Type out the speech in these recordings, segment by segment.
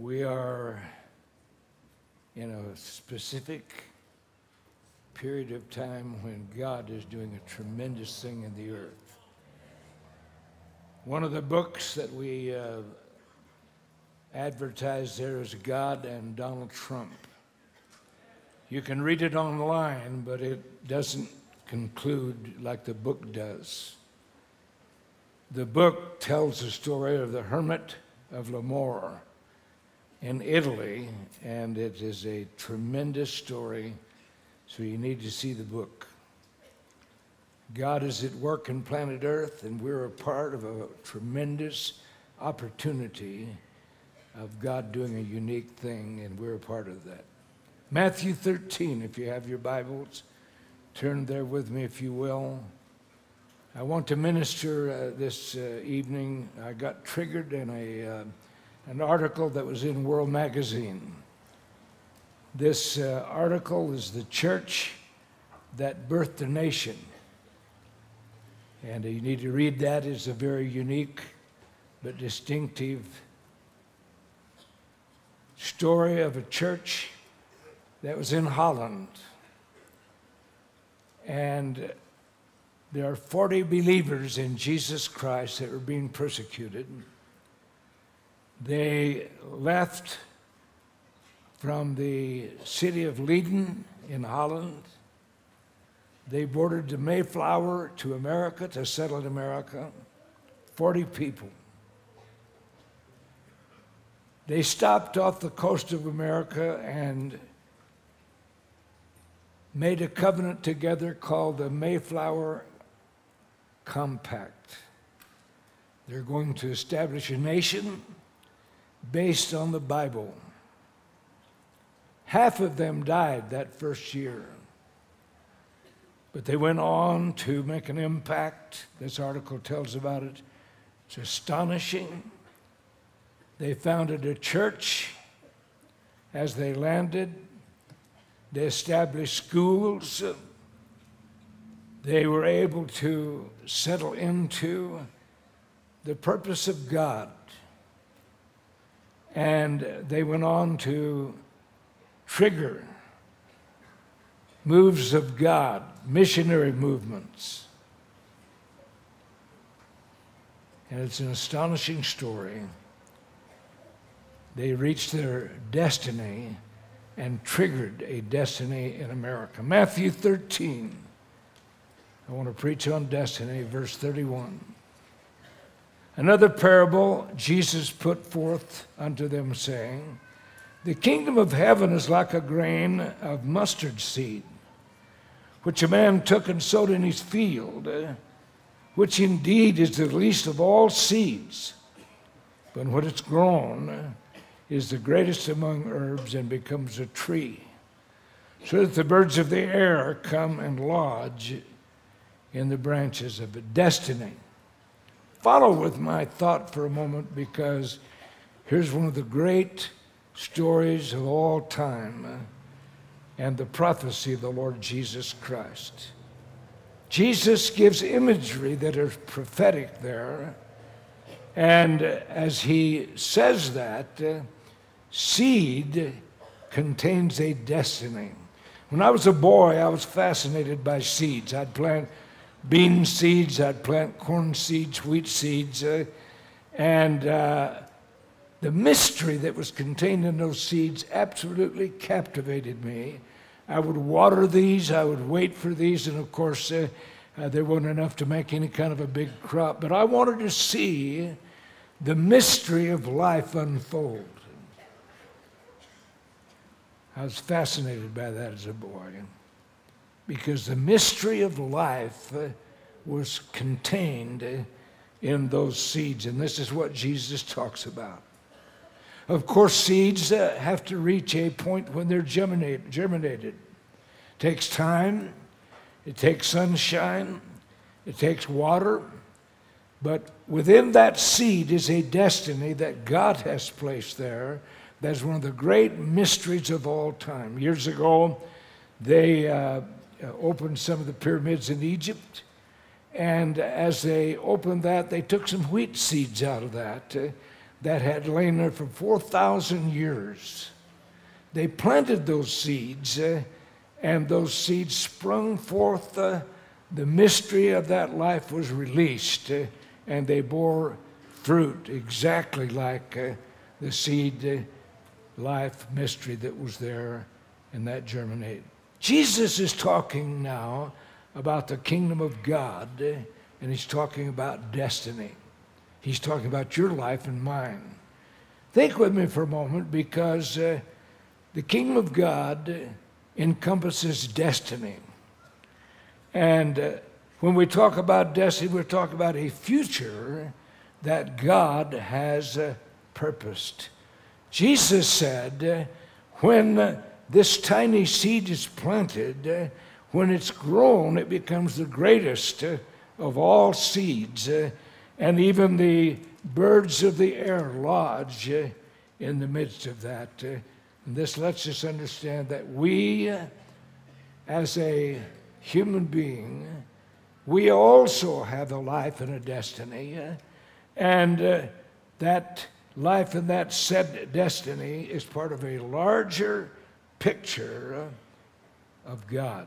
We are in a specific period of time when God is doing a tremendous thing in the earth. One of the books that we uh, advertised there is God and Donald Trump. You can read it online, but it doesn't conclude like the book does. The book tells the story of the hermit of Lamore in Italy, and it is a tremendous story, so you need to see the book. God is at work in planet Earth, and we're a part of a tremendous opportunity of God doing a unique thing, and we're a part of that. Matthew 13, if you have your Bibles, turn there with me, if you will. I want to minister uh, this uh, evening. I got triggered in a, uh, an article that was in World Magazine. This uh, article is The Church That Birthed a Nation. And you need to read that. It's a very unique but distinctive story of a church that was in Holland. And there are 40 believers in Jesus Christ that were being persecuted. They left from the city of Leiden in Holland. They boarded the Mayflower to America to settle in America. 40 people. They stopped off the coast of America and made a covenant together called the Mayflower Compact. They're going to establish a nation based on the Bible. Half of them died that first year. But they went on to make an impact. This article tells about it. It's astonishing. They founded a church as they landed. They established schools. They were able to settle into the purpose of God. And they went on to trigger moves of God, missionary movements. And it's an astonishing story they reached their destiny and triggered a destiny in America. Matthew 13. I want to preach on destiny, verse 31. Another parable Jesus put forth unto them, saying, The kingdom of heaven is like a grain of mustard seed, which a man took and sowed in his field, which indeed is the least of all seeds. But when it's grown, is the greatest among herbs and becomes a tree, so that the birds of the air come and lodge in the branches of it. Destiny. Follow with my thought for a moment because here's one of the great stories of all time uh, and the prophecy of the Lord Jesus Christ. Jesus gives imagery that is prophetic there. And as he says that, uh, Seed contains a destiny. When I was a boy, I was fascinated by seeds. I'd plant bean seeds, I'd plant corn seeds, wheat seeds, uh, and uh, the mystery that was contained in those seeds absolutely captivated me. I would water these, I would wait for these, and of course, uh, uh there wasn't enough to make any kind of a big crop. But I wanted to see the mystery of life unfold. I was fascinated by that as a boy because the mystery of life uh, was contained uh, in those seeds, and this is what Jesus talks about. Of course, seeds uh, have to reach a point when they're germinate, germinated. It takes time, it takes sunshine, it takes water, but within that seed is a destiny that God has placed there that's one of the great mysteries of all time. Years ago, they uh, opened some of the pyramids in Egypt. And as they opened that, they took some wheat seeds out of that. Uh, that had lain there for 4,000 years. They planted those seeds, uh, and those seeds sprung forth. Uh, the mystery of that life was released, uh, and they bore fruit exactly like uh, the seed uh, life mystery that was there and that germinated. Jesus is talking now about the kingdom of God, and he's talking about destiny. He's talking about your life and mine. Think with me for a moment because uh, the kingdom of God encompasses destiny. And uh, when we talk about destiny, we're talking about a future that God has uh, purposed. Jesus said, uh, when this tiny seed is planted, uh, when it's grown, it becomes the greatest uh, of all seeds, uh, and even the birds of the air lodge uh, in the midst of that. Uh, and this lets us understand that we, uh, as a human being, we also have a life and a destiny, and that life and that said destiny is part of a larger picture of God.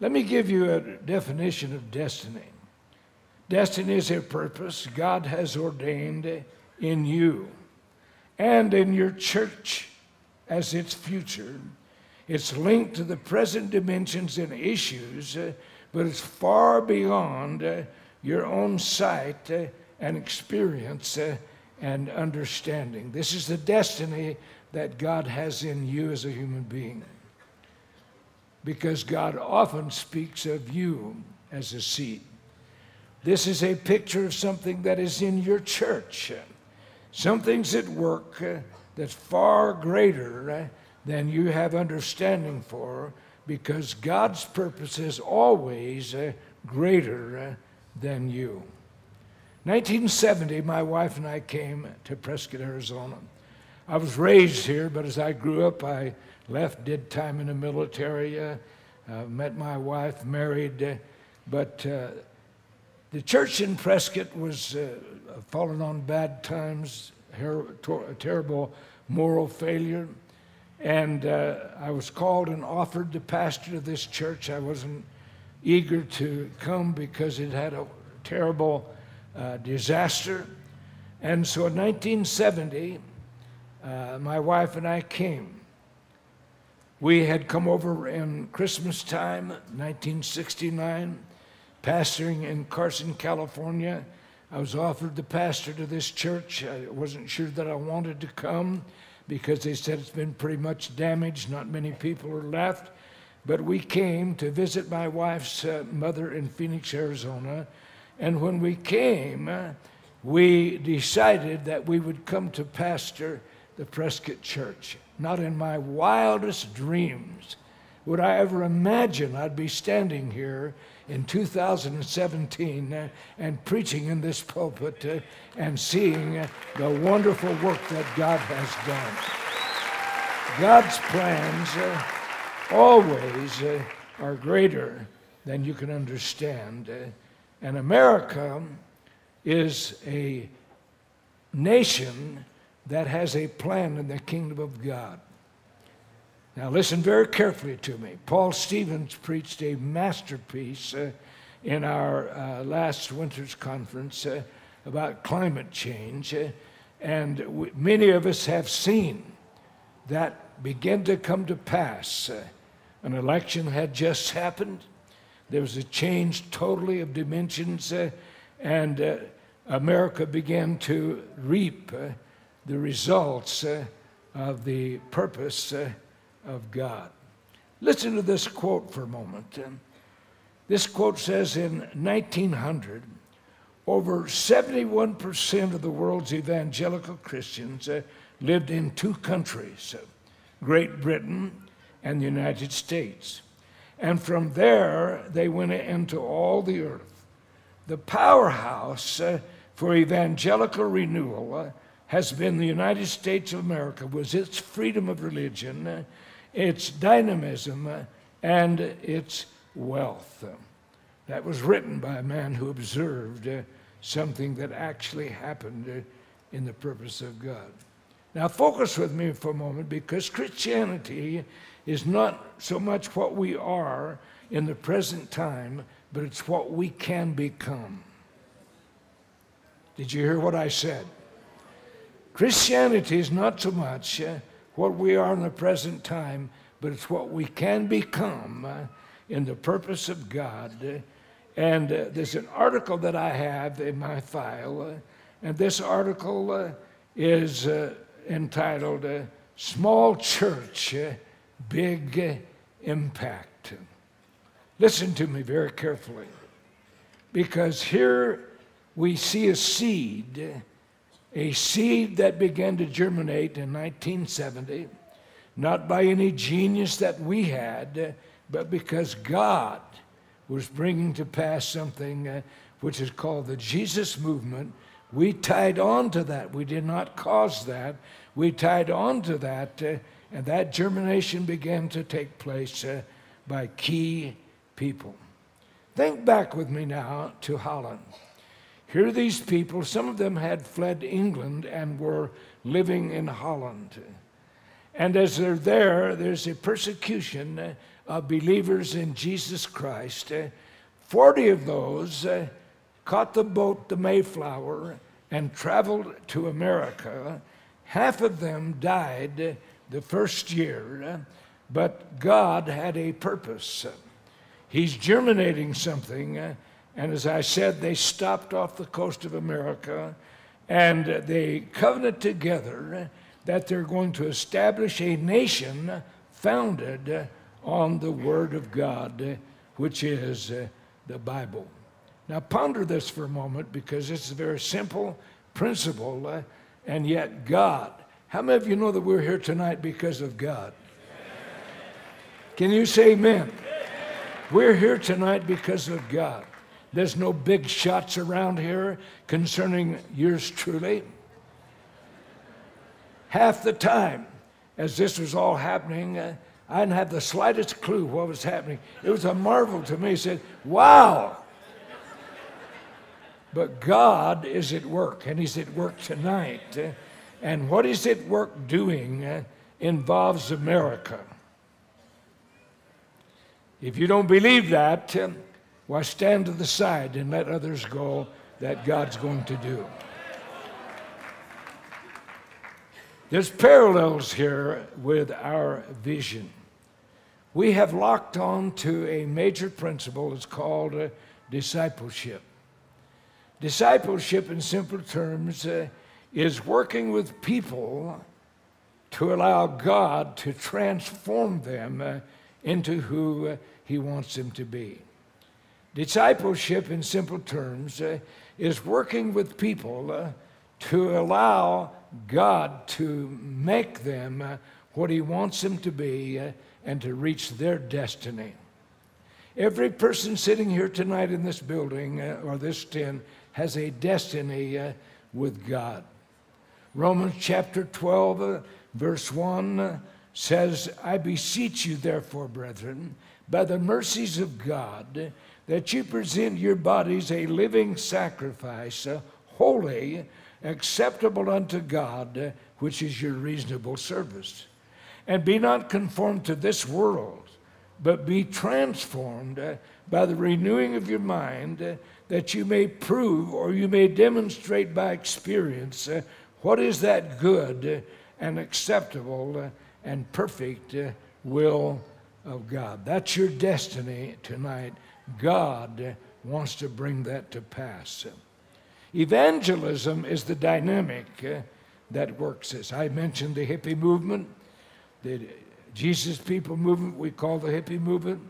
Let me give you a definition of destiny. Destiny is a purpose God has ordained in you and in your church as its future. It's linked to the present dimensions and issues, but it's far beyond your own sight and experience and understanding. This is the destiny that God has in you as a human being. Because God often speaks of you as a seed. This is a picture of something that is in your church. Something's at work uh, that's far greater uh, than you have understanding for because God's purpose is always uh, greater than you. 1970, my wife and I came to Prescott, Arizona. I was raised here, but as I grew up, I left, did time in the military, uh, uh, met my wife, married. Uh, but uh, the church in Prescott was uh, fallen on bad times, her- a terrible moral failure. And uh, I was called and offered to pastor of this church. I wasn't eager to come because it had a terrible disaster. And so in 1970, uh, my wife and I came. We had come over in Christmas time, 1969, pastoring in Carson, California. I was offered the pastor to this church. I wasn't sure that I wanted to come because they said it's been pretty much damaged, not many people are left. But we came to visit my wife's uh, mother in Phoenix, Arizona. And when we came, uh, we decided that we would come to pastor the Prescott Church. Not in my wildest dreams would I ever imagine I'd be standing here in 2017 uh, and preaching in this pulpit and seeing the wonderful work that God has done. God's plans always are greater than you can understand. And America is a nation that has a plan in the kingdom of God. Now, listen very carefully to me. Paul Stevens preached a masterpiece uh, in our uh, last winter's conference uh, about climate change, uh, and many of us have seen that begin to come to pass. Uh, an election had just happened, there was a change totally of dimensions, uh, and America began to reap the results uh, of the purpose uh, of God. Listen to this quote for a moment. This quote says in 1900, over 71% of the world's evangelical Christians uh, lived in two countries, uh, Great Britain and the United States. And from there, they went into all the earth. The powerhouse uh, for evangelical renewal uh, has been the United States of America, was its freedom of religion, uh, its dynamism, uh, and its wealth. That was written by a man who observed uh, something that actually happened in the purpose of God. Now, focus with me for a moment because Christianity is not so much what we are in the present time, but it's what we can become. Did you hear what I said? Christianity is not so much uh, what we are in the present time, but it's what we can become uh, in the purpose of God. And uh, there's an article that I have in my file, uh, and this article uh, is uh, entitled Small Church, Big Impact. Listen to me very carefully, because here we see a seed, a seed that began to germinate in 1970, not by any genius that we had, but because God was bringing to pass something uh, which is called the Jesus movement. We tied on to that. We did not cause that. We tied on to that, uh, and that germination began to take place uh, by key people. Think back with me now to Holland. Here are these people, some of them had fled England and were living in Holland. And as they're there, there's a persecution uh, of believers in Jesus Christ. Uh, 40 of those uh, caught the boat, the Mayflower, and traveled to America. Half of them died the first year, but God had a purpose. He's germinating something and as I said, they stopped off the coast of America and they covenanted together that they're going to establish a nation founded on the Word of God, which is uh, the Bible. Now, ponder this for a moment because it's a very simple principle, uh, and yet God. How many of you know that we're here tonight because of God? Can you say amen? We're here tonight because of God. There's no big shots around here concerning yours truly. Half the time, as this was all happening, uh, I didn't have the slightest clue what was happening. It was a marvel to me. I said, Wow! But God is at work, and He's at work tonight. Uh, and what He's at work doing uh, involves America. If you don't believe that, uh, why stand to the side and let others go that God's going to do? There's parallels here with our vision. We have locked on to a major principle. It's called uh, discipleship. Discipleship, in simple terms, uh, is working with people to allow God to transform them uh, into who uh, He wants them to be. Discipleship, in simple terms, uh, is working with people uh, to allow God to make them uh, what He wants them to be uh, and to reach their destiny. Every person sitting here tonight in this building uh, or this tent has a destiny uh, with God. Romans chapter 12, verse 1 says, I beseech you, therefore, brethren, by the mercies of God, that you present your bodies a living sacrifice, uh, holy, acceptable unto God, uh, which is your reasonable service. And be not conformed to this world, but be transformed uh, by the renewing of your mind, uh, that you may prove or you may demonstrate by experience what is that good and acceptable and perfect will of God. That's your destiny tonight God wants to bring that to pass. Evangelism is the dynamic uh, that works this. I mentioned the hippie movement, the Jesus People movement, we call the hippie movement,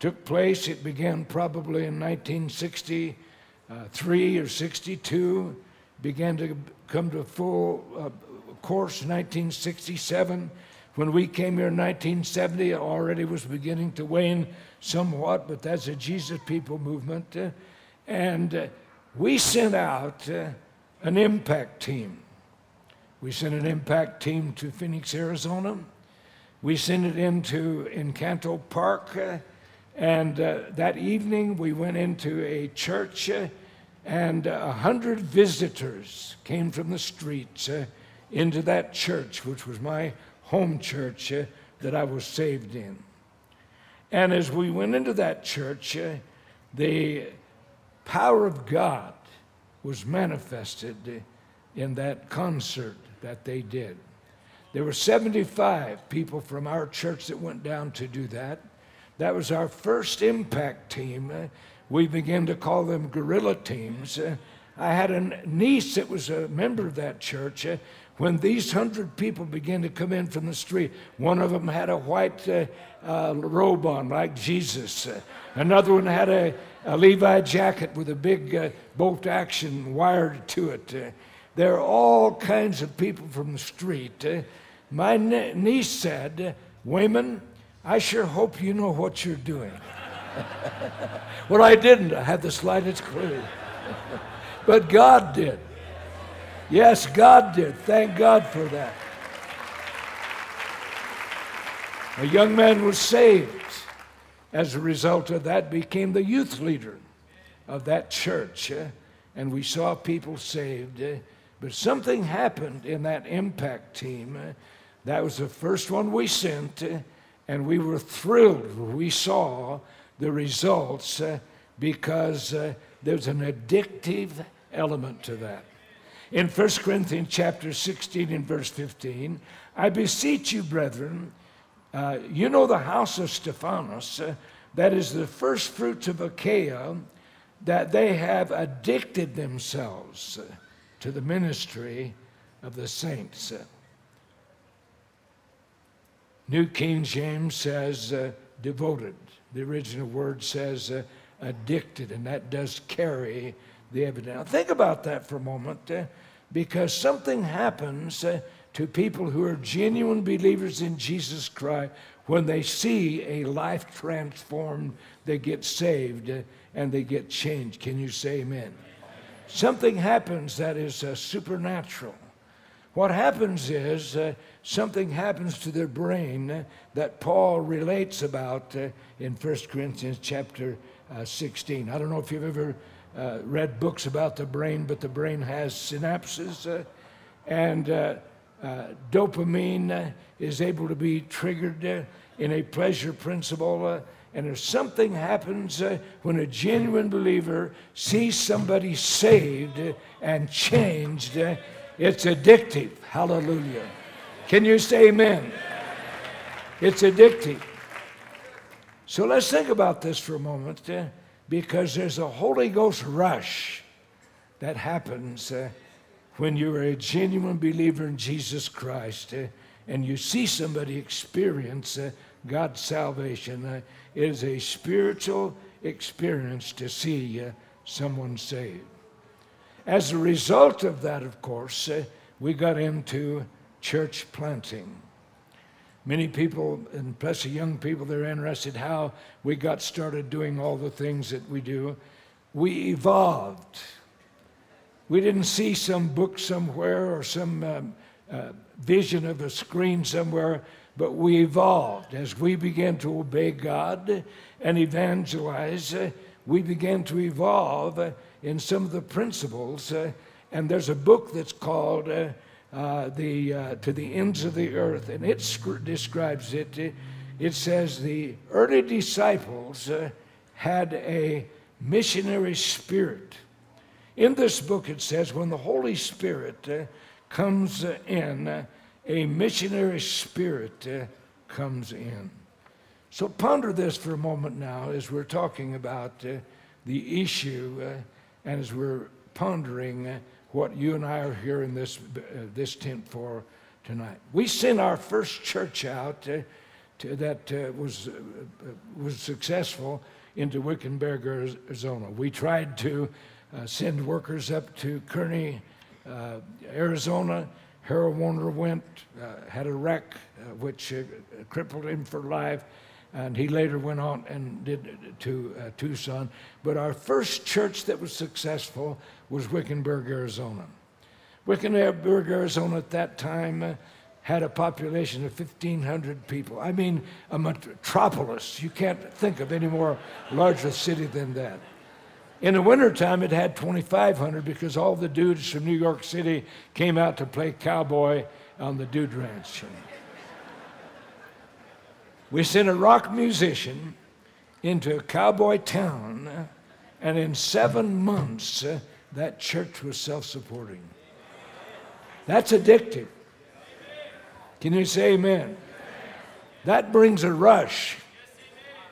took place. It began probably in 1963 or 62, began to come to full uh, course 1967. When we came here in 1970, it already was beginning to wane somewhat, but that's a Jesus People movement. Uh, and uh, we sent out uh, an impact team. We sent an impact team to Phoenix, Arizona. We sent it into Encanto Park. And that evening, we went into a church and a hundred visitors came from the streets into that church, which was my home church that I was saved in. And as we went into that church, uh, the power of God was manifested uh, in that concert that they did. There were 75 people from our church that went down to do that. That was our first impact team. Uh, we began to call them guerrilla teams. Uh, I had a niece that was a member of that church. When these hundred people began to come in from the street, one of them had a white uh, uh, robe on, like Jesus. Uh, another one had a, a, Levi jacket with a big uh, bolt action wired to it. Uh, there are all kinds of people from the street. Uh, my niece said, Wayman, I sure hope you know what you're doing. well, I didn't. I had the slightest clue. but God did. Yes, God did. Thank God for that. A young man was saved. As a result of that, became the youth leader of that church. Uh, and we saw people saved. Uh, but something happened in that impact team. Uh, that was the first one we sent. And we were thrilled we saw the results because there's an addictive element to that. In 1 Corinthians chapter 16 and verse 15, I beseech you, brethren, uh, you know the house of Stephanas, uh, that is the first fruits of Achaia, that they have addicted themselves uh, to the ministry of the saints. New King James says uh, devoted. The original word says uh, addicted, and that does carry the evidence. Now, think about that for a moment, uh, because something happens uh, to people who are genuine believers in Jesus Christ when they see a life transformed, they get saved, uh, and they get changed. Can you say amen? Something happens that is uh, supernatural. What happens is uh, something happens to their brain that Paul relates about uh, in 1 Corinthians chapter uh, 16. I don't know if you've ever uh, read books about the brain, but the brain has synapses, uh, and uh, dopamine is able to be triggered in a pleasure principle. and if something happens when a genuine believer sees somebody saved and changed, it's addictive. Hallelujah. Can you say amen? It's addictive. So let's think about this for a moment uh, because there's a Holy Ghost rush that happens uh, when you're a genuine believer in Jesus Christ uh, and you see somebody experience uh, God's salvation. Uh, it is a spiritual experience to see uh, someone saved. As a result of that, of course, we got into church planting. Many people, and especially young people, they're interested how we got started doing all the things that we do. We evolved. We didn't see some book somewhere or some um, uh, vision of a screen somewhere, but we evolved. As we began to obey God and evangelize, uh, we began to evolve uh, in some of the principles. Uh, and there's a book that's called uh, the, uh, to the ends of the earth, and it sc- describes it. It says the early disciples uh, had a missionary spirit. In this book, it says when the Holy Spirit uh, comes in, uh, a missionary spirit comes in. So ponder this for a moment now as we're talking about the issue and as we're pondering what you and I are here in this, uh, this tent for tonight. We sent our first church out uh, to, that uh, was, uh, was successful into Wickenburg, Arizona. We tried to uh, send workers up to Kearny, uh, Arizona. Harold Warner went, had a wreck which crippled him for life and he later went on and did to uh, Tucson. But our first church that was successful was Wickenburg, Arizona. Wickenburg, Arizona at that time uh, had a population of 1,500 people. I mean, a metropolis. You can't think of any more larger city than that. In the wintertime, it had 2,500 because all the dudes from New York City came out to play cowboy on the dude ranch. We sent a rock musician into a cowboy town, and in seven months, uh, that church was self supporting. That's addictive. Can you say amen? That brings a rush.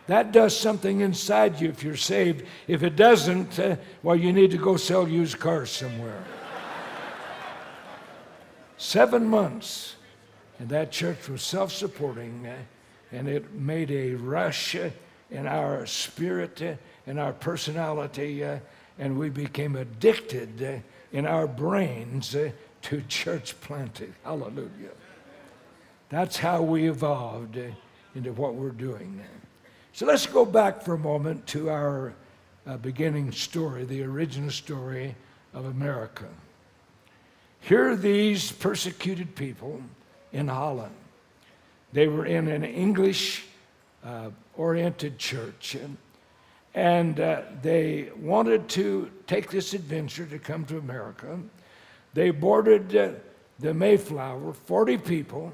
That does something inside you if you're saved. If it doesn't, uh, well, you need to go sell used cars somewhere. Seven months, and that church was self supporting, uh, and it made a rush uh, in our spirit uh, and our personality, uh, and we became addicted uh, in our brains to church planting. Hallelujah. That's how we evolved into what we're doing now. So let's go back for a moment to our uh, beginning story, the original story of America. Here are these persecuted people in Holland. They were in an English uh, oriented church, and, and uh, they wanted to take this adventure to come to America. They boarded uh, the Mayflower, 40 people,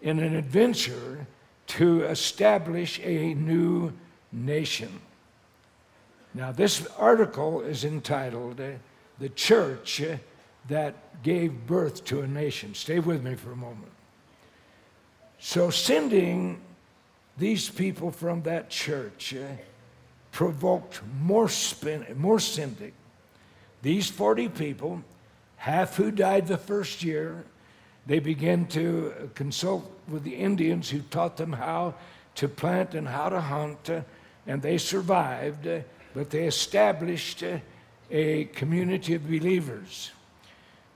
in an adventure to establish a new nation. Now, this article is entitled uh, The Church That Gave Birth to a Nation. Stay with me for a moment. So, sending these people from that church uh, provoked more, spin, more sending. These 40 people, half who died the first year, they began to consult with the Indians who taught them how to plant and how to hunt, uh, and they survived, uh, but they established a community of believers.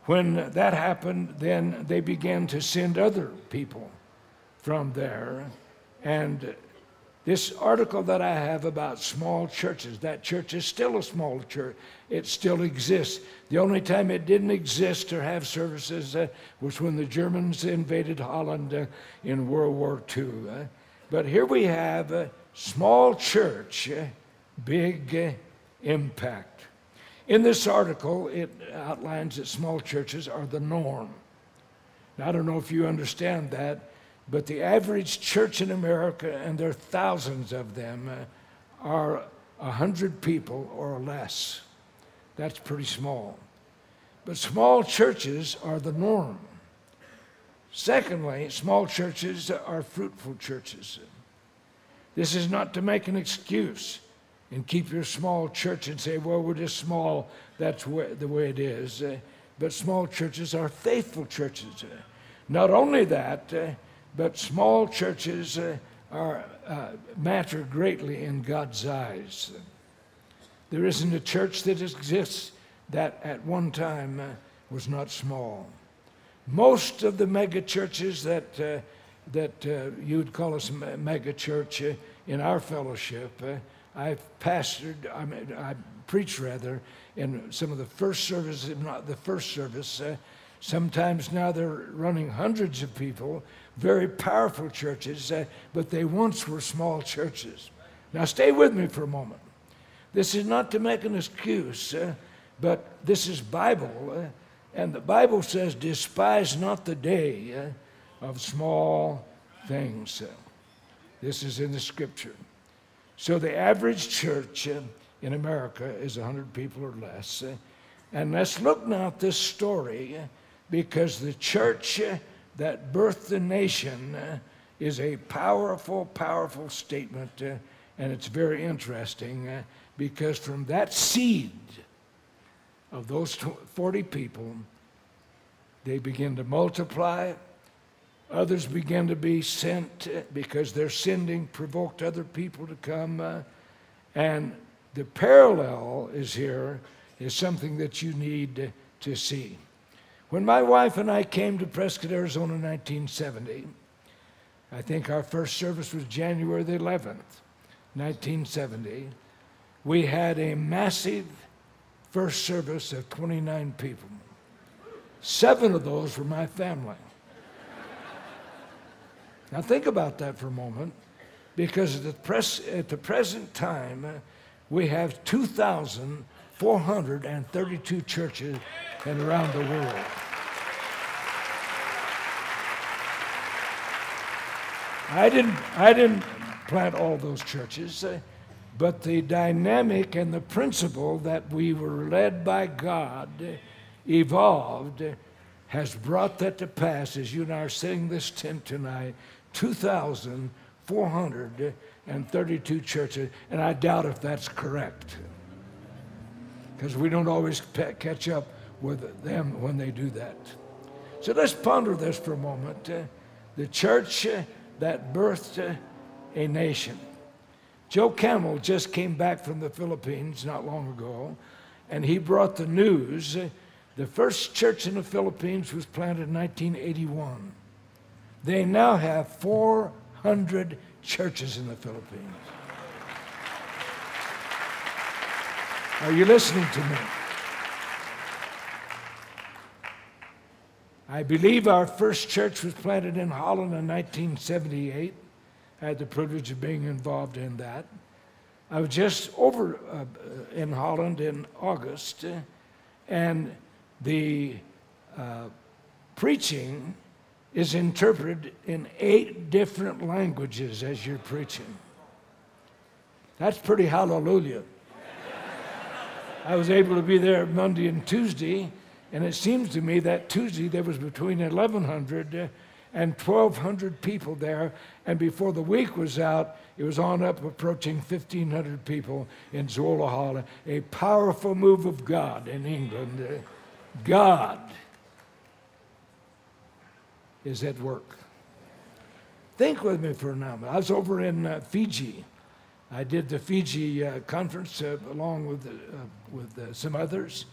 When that happened, then they began to send other people from there. And this article that I have about small churches, that church is still a small church. It still exists. The only time it didn't exist or have services uh, was when the Germans invaded Holland uh, in World War II. Uh, but here we have a small church, uh, big uh, impact. In this article, it outlines that small churches are the norm. Now, I don't know if you understand that but the average church in America, and there are thousands of them, uh, are 100 people or less. That's pretty small. But small churches are the norm. Secondly, small churches are fruitful churches. This is not to make an excuse and keep your small church and say, well, we're just small, that's the way it is. Uh, but small churches are faithful churches. Uh, not only that, uh, but small churches uh, are, uh, matter greatly in God's eyes. There isn't a church that exists that at one time uh, was not small. Most of the mega churches that, uh, that uh, you would call us mega church uh, in our fellowship, I've pastored, I, mean, I preached rather, in some of the first services, if not the first service. Sometimes now they're running hundreds of people very powerful churches, uh, but they once were small churches. Now, stay with me for a moment. This is not to make an excuse, uh, but this is Bible, uh, and the Bible says, "Despise not the day uh, of small things." this is in the Scripture. So the average church uh, in America is 100 people or less. Uh, and let's look now at this story because the church that birthed the nation uh, is a powerful, powerful statement, uh, and it's very interesting uh, because from that seed of those 40 people, they begin to multiply. Others begin to be sent because their sending provoked other people to come. And the parallel is here is something that you need to see. When my wife and I came to Prescott, Arizona in 1970, I think our first service was January the 11th, 1970, we had a massive first service of 29 people. Seven of those were my family. now think about that for a moment, because at the, pres- at the present time, we have 2,432 churches and around the world. I didn't, I didn't plant all those churches, uh, but the dynamic and the principle that we were led by God uh, evolved uh, has brought that to pass as you and I are sitting this tent tonight 2,432 churches, and I doubt if that's correct because we don't always catch up with them when they do that. So let's ponder this for a moment. Uh, the church uh, that birthed uh, a nation. Joe Camel just came back from the Philippines not long ago, and he brought the news. Uh, the first church in the Philippines was planted in 1981. They now have 400 churches in the Philippines. Are you listening to me? I believe our first church was planted in Holland in 1978. I had the privilege of being involved in that. I was just over uh, in Holland in August, uh, and the uh, preaching is interpreted in eight different languages as you're preaching. That's pretty hallelujah. I was able to be there Monday and Tuesday, and it seems to me that Tuesday there was between 1,100 and 1,200 people there. And before the week was out, it was on up approaching 1,500 people in Zwolle Hall. A powerful move of God in England. God is at work. Think with me for a moment. I was over in uh, Fiji. I did the Fiji uh, conference uh, along with, uh, with uh, some others.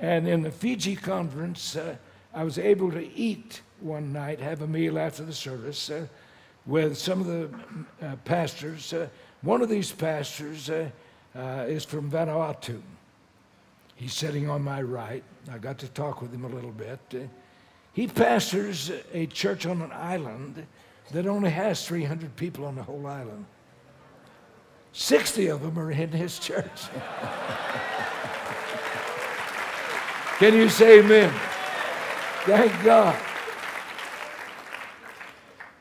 And in the Fiji conference, uh, I was able to eat one night, have a meal after the service with some of the pastors. One of these pastors is from Vanuatu. He's sitting on my right. I got to talk with him a little bit. he pastors a church on an island that only has 300 people on the whole island. 60 of them are in his church. Can you say amen? Thank God.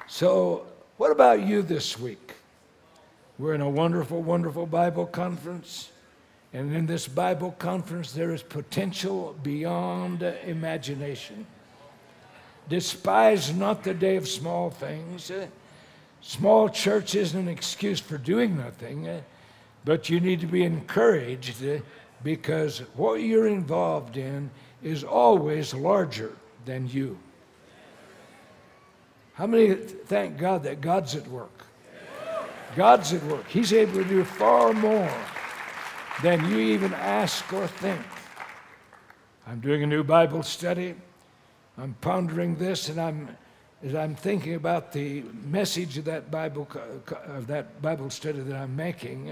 So, what about you this week? We're in a wonderful, wonderful Bible conference. And in this Bible conference, there is potential beyond imagination. Despise not the day of small things. Eh? Small church isn't an excuse for doing nothing, eh? but you need to be encouraged eh? because what you're involved in is always larger than you. How many thank God that God's at work? God's at work. He's able to do far more than you even ask or think. I'm doing a new Bible study. I'm pondering this, and I'm as I'm thinking about the message of that Bible of that Bible study that I'm making.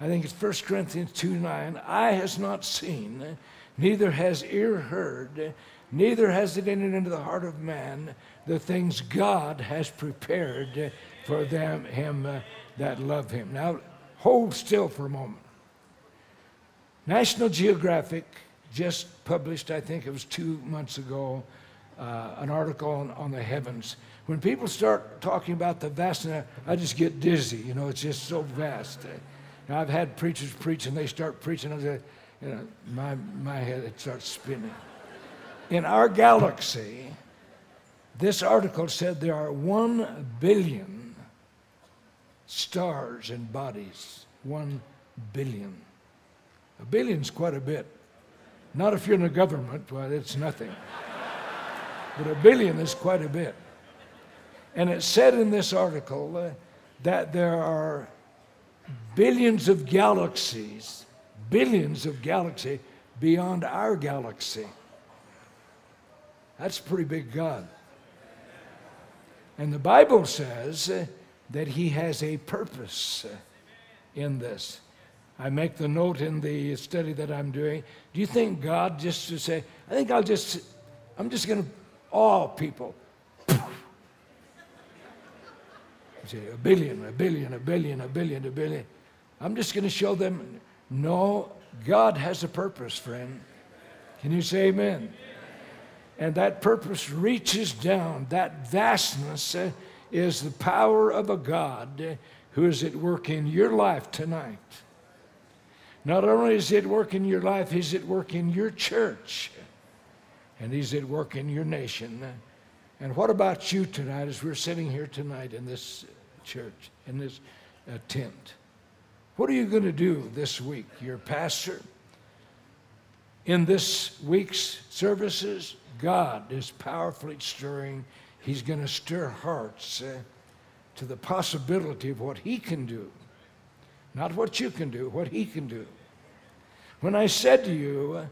I think it's 1 Corinthians 2 9. Eye has not seen, neither has ear heard, neither has it entered into the heart of man the things God has prepared for them, him uh, that love him. Now, hold still for a moment. National Geographic just published, I think it was two months ago, uh, an article on, on, the heavens. When people start talking about the vastness, I just get dizzy. You know, it's just so vast. Now, I've had preachers preach, and they start preaching, and say, you know, my, my head it starts spinning. In our galaxy, this article said there are one billion stars and bodies. One billion. A billion's quite a bit. Not if you're in the government, well, it's nothing. But a billion is quite a bit. And it said in this article uh, that there are billions of galaxies, billions of galaxies beyond our galaxy. That's a pretty big God. And the Bible says uh, that He has a purpose uh, in this. I make the note in the study that I'm doing. Do you think God just to say, I think I'll just, I'm just going to awe people. say a billion, a billion, a billion, a billion, a billion. I'm just going to show them. No, God has a purpose, friend. Can you say amen? And that purpose reaches down. That vastness uh, is the power of a God uh, who is at work in your life tonight. Not only is it work in your life, He's at work in your church. And He's at work in your nation. And what about you tonight as we're sitting here tonight in this church, in this uh, tent? What are you going to do this week? Your pastor? In this week's services, God is powerfully stirring. He's going to stir hearts uh, to the possibility of what He can do. Not what you can do, what He can do. When I said to you uh,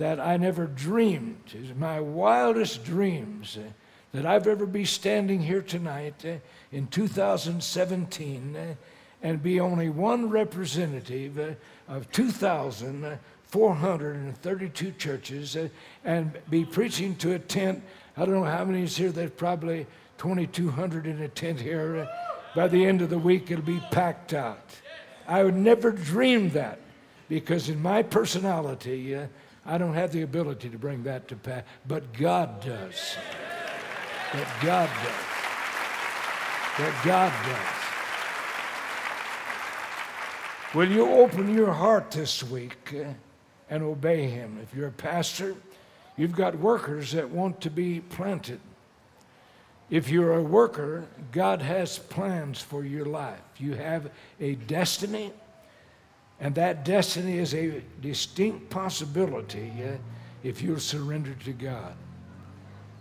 that I never dreamed, my wildest dreams, uh, that I've ever be standing here tonight uh, in 2017 uh, and be only one representative of 2,432 churches and be preaching to a tent. I don't know how many is here. There's probably 2,200 in a tent here. By the end of the week, it'll be packed out. I would never dream that because in my personality, I don't have the ability to bring that to pass, but God does. That God does. That God does. Will you open your heart this week uh, and obey Him? If you're a pastor, you've got workers that want to be planted. If you're a worker, God has plans for your life. You have a destiny, and that destiny is a distinct possibility uh, if you'll surrender to God.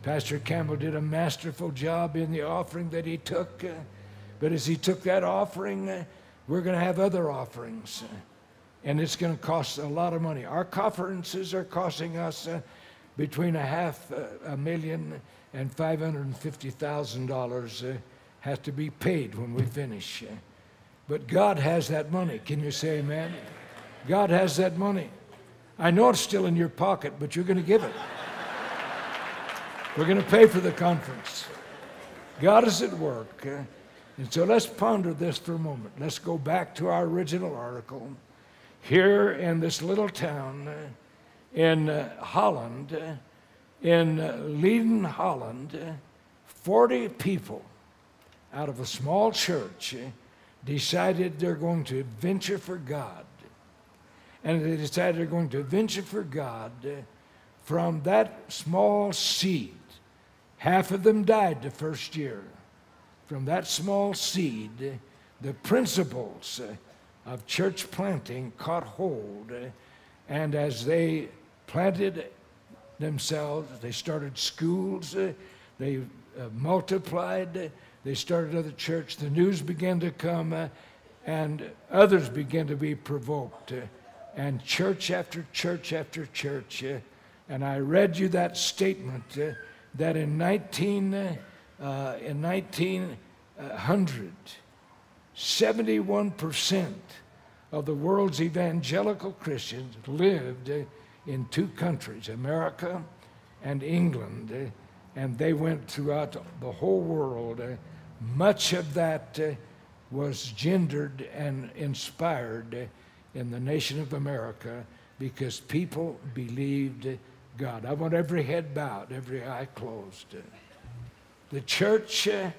Pastor Campbell did a masterful job in the offering that he took. Uh, but as he took that offering, uh, we're going to have other offerings. Uh, and it's going to cost a lot of money. Our conferences are costing us uh, between a half uh, a million and five hundred and fifty thousand dollars uh, has to be paid when we finish. But God has that money. Can you say amen? God has that money. I know it's still in your pocket, but you're going to give it. We're going to pay for the conference. God is at work. Uh, and so let's ponder this for a moment. Let's go back to our original article. Here in this little town uh, in uh, Holland, in Leiden, Holland, uh, 40 people out of a small church decided they're going to venture for God. And they decided they're going to venture for God from that small seed Half of them died the first year. From that small seed, the principles of church planting caught hold. And as they planted themselves, they started schools, they uh, multiplied, they started other church. The news began to come, uh, and others began to be provoked. Uh, and church after church after church. Uh, and I read you that statement uh, that in 19, uh, in 1900, 71% of the world's evangelical Christians lived in two countries, America and England, and they went throughout the whole world. Uh, much of that uh, was gendered and inspired uh, in the nation of America because people believed God. I want every head bowed, every eye closed. The church uh,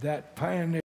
that pioneered.